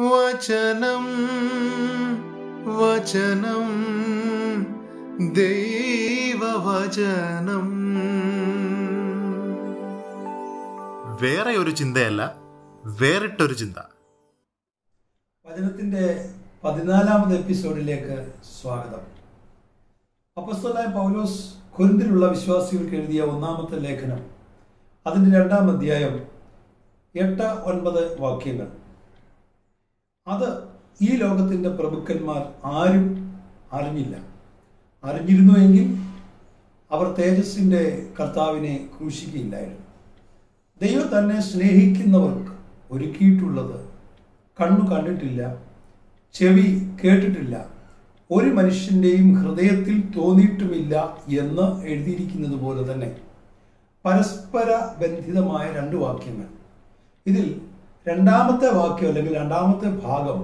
വചനം വചനം ദൈവവചനം. വേറെ ഒരു ചിന്തയല്ല വേറിട്ടൊരു ചിന്ത. വചനത്തിന്റെ പതിനാലാമത് എപ്പിസോഡിലേക്ക് സ്വാഗതം. അപ്പസ്തലായ പൗലോസ് കൊരിന്തിലുള്ള വിശ്വാസികൾക്ക് എഴുതിയ ഒന്നാമത്തെ ലേഖനം അതിന്റെ രണ്ടാം അധ്യായം എട്ട് ഒൻപത് വാക്യങ്ങൾ. അത് ഈ ലോകത്തിന്റെ പ്രഭുക്കന്മാർ ആരും അറിഞ്ഞില്ല. അറിഞ്ഞിരുന്നുവെങ്കിൽ അവർ തേജസ്സിന്റെ കർത്താവിനെ ക്രൂശിക്കുകയില്ലായിരുന്നു. ദൈവം തന്നെ സ്നേഹിക്കുന്നവർക്ക് ഒരുക്കിയിട്ടുള്ളത് കണ്ണു കണ്ടിട്ടില്ല ചെവി കേട്ടിട്ടില്ല ഒരു മനുഷ്യന്റെയും ഹൃദയത്തിൽ തോന്നിയിട്ടുമില്ല എന്ന് എഴുതിയിരിക്കുന്നത് പോലെ തന്നെ പരസ്പര ബന്ധിതമായ രണ്ട് വാക്യങ്ങൾ. ഇതിൽ രണ്ടാമത്തെ വാക്യം അല്ലെങ്കിൽ രണ്ടാമത്തെ ഭാഗം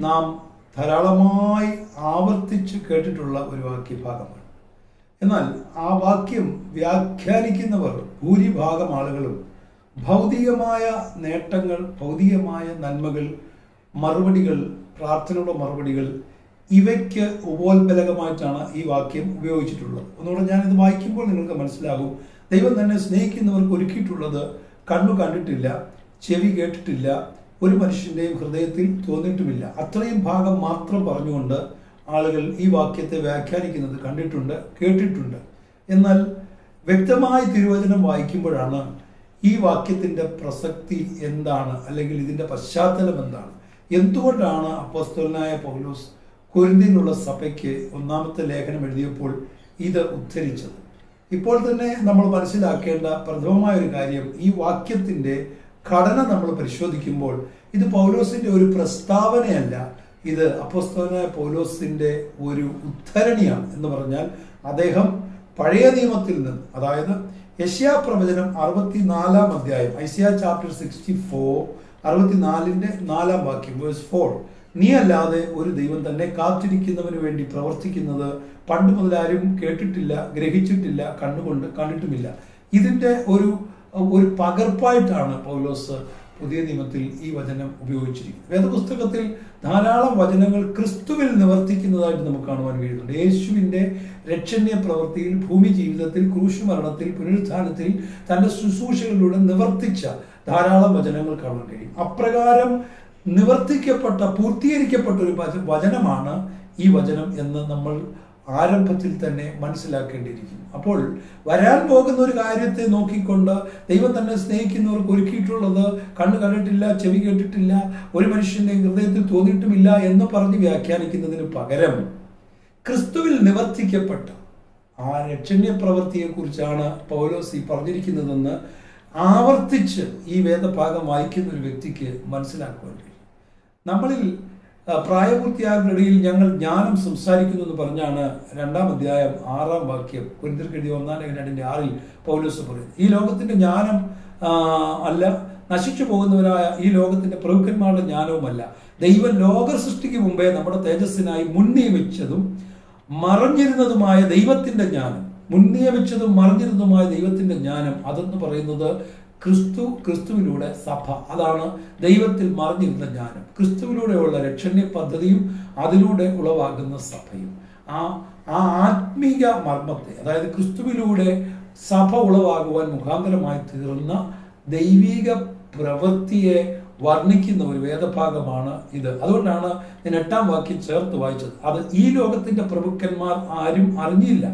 നാം ധാരാളമായി ആവർത്തിച്ച് കേട്ടിട്ടുള്ള ഒരു വാക്യഭാഗമാണ്. എന്നാൽ ആ വാക്യം വ്യാഖ്യാനിക്കുന്നവർ ഭൂരിഭാഗം ആളുകളും ഭൗതികമായ നേട്ടങ്ങൾ ഭൗതികമായ നന്മകൾ മറുപടികൾ പ്രാർത്ഥനയുടെ മറുപടികൾ ഇവയ്ക്ക് ഉപോത്ബലകമായിട്ടാണ് ഈ വാക്യം ഉപയോഗിച്ചിട്ടുള്ളത്. ഒന്നുകൂടെ ഞാനിത് വായിക്കുമ്പോൾ നിങ്ങൾക്ക് മനസ്സിലാകും. ദൈവം തന്നെ സ്നേഹിക്കുന്നവർക്ക് ഒരുക്കിയിട്ടുള്ളത് കണ്ണു കണ്ടിട്ടില്ല ചെവി കേട്ടിട്ടില്ല ഒരു മനുഷ്യന്റെയും ഹൃദയത്തിൽ തോന്നിയിട്ടുമില്ല. അത്രയും ഭാഗം മാത്രം പറഞ്ഞുകൊണ്ട് ആളുകൾ ഈ വാക്യത്തെ വ്യാഖ്യാനിക്കുന്നത് കണ്ടിട്ടുണ്ട് കേട്ടിട്ടുണ്ട്. എന്നാൽ വ്യക്തമായി തിരുവചനം വായിക്കുമ്പോഴാണ് ഈ വാക്യത്തിന്റെ പ്രസക്തി എന്താണ് അല്ലെങ്കിൽ ഇതിന്റെ പശ്ചാത്തലം എന്താണ്? എന്തുകൊണ്ടാണ് അപ്പോസ്തലനായ പൗലോസ് കൊരിന്തിനുള്ള സഭയ്ക്ക് ഒന്നാമത്തെ ലേഖനം എഴുതിയപ്പോൾ ഇത് ഉദ്ധരിച്ചത്? ഇപ്പോൾ തന്നെ നമ്മൾ മനസ്സിലാക്കേണ്ട പ്രഥമമായ ഒരു കാര്യം ഈ വാക്യത്തിന്റെ ഘടന നമ്മൾ പരിശോധിക്കുമ്പോൾ ഇത് പൗലോസിന്റെ ഒരു പ്രസ്താവനയല്ല. ഇത് അപ്പോസ്തലനായ പൗലോസിന്റെ ഒരു ഉദ്ധരണിയാണ് എന്ന് പറഞ്ഞാൽ അദ്ദേഹം പഴയ നിയമത്തിൽ നിന്ന് അതായത് യശ്യാ പ്രവചനം അറുപത്തിനാലാം അധ്യായം ഐസിയ ചാപ്റ്റർ സിക്സ്റ്റി ഫോർ അറുപത്തിനാലിന്റെ നാലാം വാക്യം വേഴ്സ് ഫോർ നീ അല്ലാതെ ഒരു ദൈവം തന്നെ കാത്തിരിക്കുന്നവന് വേണ്ടി പ്രവർത്തിക്കുന്നത് പണ്ട് മുതലാരും കേട്ടിട്ടില്ല ഗ്രഹിച്ചിട്ടില്ല കണ്ണുകൊണ്ട് കണ്ടിട്ടുമില്ല. ഇതിന്റെ ഒരു ഒരു പകർപ്പായിട്ടാണ് പൗലോസ് പുതിയ നിയമത്തിൽ ഈ വചനം ഉപയോഗിച്ചിരിക്കുന്നത്. വേദപുസ്തകത്തിൽ ധാരാളം വചനങ്ങൾ ക്രിസ്തുവിൽ നിവർത്തിക്കുന്നതായിട്ട് നമുക്ക് കാണുവാൻ കഴിയുന്നുണ്ട്. യേശുവിന്റെ രക്ഷണീയ പ്രവൃത്തിയിൽ ഭൂമി ജീവിതത്തിൽ ക്രൂശുമരണത്തിൽ പുനരുത്ഥാനത്തിൽ തന്റെ ശുശ്രൂഷകളിലൂടെ നിവർത്തിച്ച ധാരാളം വചനങ്ങൾ കാണാൻ കഴിയും. അപ്രകാരം നിവർത്തിക്കപ്പെട്ട പൂർത്തീകരിക്കപ്പെട്ട ഒരു വചനമാണ് ഈ വചനം എന്ന് നമ്മൾ ആരംഭത്തിൽ തന്നെ മനസ്സിലാക്കേണ്ടിയിരിക്കുന്നു അപ്പോൾ വരാൻ പോകുന്ന ഒരു കാര്യത്തെ നോക്കിക്കൊണ്ട് ദൈവം തന്നെ സ്നേഹിക്കുന്നവർക്ക് ഒരുക്കിയിട്ടുള്ളത് കണ്ണ് കണ്ടിട്ടില്ല ചെവി കേട്ടിട്ടില്ല ഒരു മനുഷ്യന്റെ ഹൃദയത്തിൽ തോന്നിയിട്ടുമില്ല എന്ന് പറഞ്ഞ് വ്യാഖ്യാനിക്കുന്നതിന് പകരം ക്രിസ്തുവിൽ നിവർത്തിക്കപ്പെട്ട ആ രക്ഷണ്യ പ്രവൃത്തിയെക്കുറിച്ചാണ് പൗലോസ് പറഞ്ഞിരിക്കുന്നതെന്ന് ആവർത്തിച്ച് ഈ വേദഭാഗം വായിക്കുന്ന ഒരു വ്യക്തിക്ക് മനസ്സിലാക്കുവാൻ കഴിയും. നമ്മളിൽ ആ, പ്രായപൂർത്തിയായവരുടെയിൽ ഞങ്ങൾ ജ്ഞാനം സംസാരിക്കുന്നു എന്ന് പറഞ്ഞാണ് രണ്ടാം അധ്യായം ആറാം വാക്യം. കുരിന്തിർക്കെഴുതി ഒന്നാം രണ്ടിന്റെ ആറിൽ പൗലോസ് പറയുന്നത്. ഈ ലോകത്തിന്റെ ജ്ഞാനം അല്ല നശിച്ചു പോകുന്നവരായ ഈ ലോകത്തിന്റെ പ്രഭുക്കന്മാരുടെ ജ്ഞാനവുമല്ല. ദൈവ ലോക സൃഷ്ടിക്ക് മുമ്പേ നമ്മുടെ തേജസ്സിനായി മുൻനിയമിച്ചതും മറഞ്ഞിരുന്നതുമായ ദൈവത്തിന്റെ ജ്ഞാനം. മുൻനിയമിച്ചതും മറിഞ്ഞിരുന്നതുമായ ദൈവത്തിന്റെ ജ്ഞാനം അതെന്ന് പറയുന്നത് ക്രിസ്തു ക്രിസ്തുവിലൂടെ സഭ. അതാണ് ദൈവത്തിൽ മറിഞ്ഞിരുന്ന ജ്ഞാനം. ക്രിസ്തുവിലൂടെയുള്ള രക്ഷണ്യ പദ്ധതിയും അതിലൂടെ ഉളവാകുന്ന സഭയും. ആ ആ ആത്മീക മർമ്മത്തെ അതായത് ക്രിസ്തുവിലൂടെ സഭ ഉളവാകുവാൻ മുഖാന്തരമായി തീർന്ന ദൈവിക പ്രവൃത്തിയെ വർണിക്കുന്ന ഒരു വേദഭാഗമാണ് ഇത്. അതുകൊണ്ടാണ് ഞാൻ എട്ടാം വാക്യം ചേർത്ത് വായിച്ചത്. അത് ഈ ലോകത്തിന്റെ പ്രഭുക്കന്മാർ ആരും അറിഞ്ഞില്ല.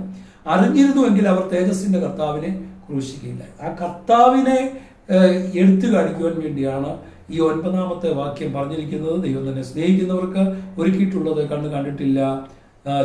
അറിഞ്ഞിരുന്നുവെങ്കിൽ അവർ തേജസ്സിന്റെ കർത്താവിനെ ക്രൂശിക്കില്ല ആ കർത്താവിനെ എടുത്തു കാണിക്കുവാൻ വേണ്ടിയാണ് ഈ ഒൻപതാമത്തെ വാക്യം പറഞ്ഞിരിക്കുന്നത്. ദൈവം തന്നെ സ്നേഹിക്കുന്നവർക്ക് ഒരുക്കിയിട്ടുള്ളത് കണ്ണ് കണ്ടിട്ടില്ല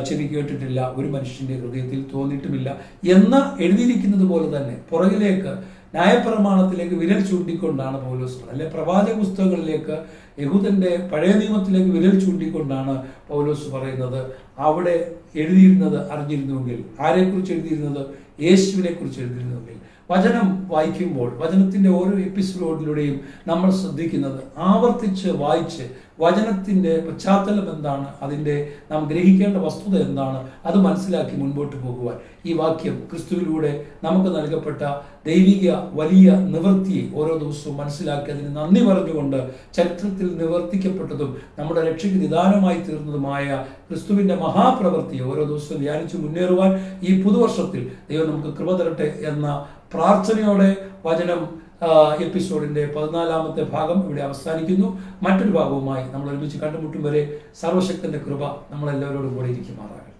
ചെവി കേട്ടിട്ടില്ല ഒരു മനുഷ്യന്റെ ഹൃദയത്തിൽ തോന്നിയിട്ടുമില്ല എന്ന് എഴുതിയിരിക്കുന്നത് പോലെ തന്നെ പുറകിലേക്ക് ന്യായപ്രമാണത്തിലേക്ക് വിരൽ ചൂണ്ടിക്കൊണ്ടാണ് പൗലോസ് അല്ലെ പ്രവാചക പുസ്തകങ്ങളിലേക്ക് യഹൂദന്റെ പഴയ നിയമത്തിലേക്ക് വിരൽ ചൂണ്ടിക്കൊണ്ടാണ് പൗലോസ് പറയുന്നത്. അവിടെ എഴുതിയിരുന്നത് അറിഞ്ഞിരുന്നുവെങ്കിൽ ആരെക്കുറിച്ച് എഴുതിയിരുന്നത്? യേശുവിനെ കുറിച്ച് എഴുതിയിരുന്നുവെങ്കിൽ. വചനം വായിക്കുമ്പോൾ വചനത്തിന്റെ ഓരോ എപ്പിസോഡിലൂടെയും നമ്മൾ ശ്രദ്ധിക്കുന്നത് ആവർത്തിച്ച് വായിച്ച് വചനത്തിന്റെ പശ്ചാത്തലം എന്താണ് അതിന്റെ നാം ഗ്രഹിക്കേണ്ട വസ്തുത എന്താണ് അത് മനസ്സിലാക്കി മുൻപോട്ട് പോകുവാൻ ഈ വാക്യം ക്രിസ്തുവിലൂടെ നമുക്ക് നൽകപ്പെട്ട ദൈവിക വലിയ നിവൃത്തിയെ ഓരോ ദിവസവും മനസ്സിലാക്കി അതിന് നന്ദി പറഞ്ഞുകൊണ്ട് ചരിത്രത്തിൽ നിവർത്തിക്കപ്പെട്ടതും നമ്മുടെ രക്ഷയ്ക്ക് നിദാനമായി തീർന്നതുമായ ക്രിസ്തുവിന്റെ മഹാപ്രവൃത്തിയെ ഓരോ ദിവസവും ധ്യാനിച്ചു മുന്നേറുവാൻ ഈ പുതുവർഷത്തിൽ ദൈവം നമുക്ക് കൃപ തരട്ടെ എന്ന പ്രാർത്ഥനയോടെ വചനം എപ്പിസോഡിന്റെ പതിനാലാമത്തെ ഭാഗം ഇവിടെ അവസാനിക്കുന്നു. മറ്റൊരു ഭാഗവുമായി നമ്മൾ ഒരുമിച്ച് കണ്ടുമുട്ടും വരെ സർവശക്തന്റെ കൃപ നമ്മളെല്ലാവരോടും കൂടെ ഇരിക്കുമാറാകട്ടെ.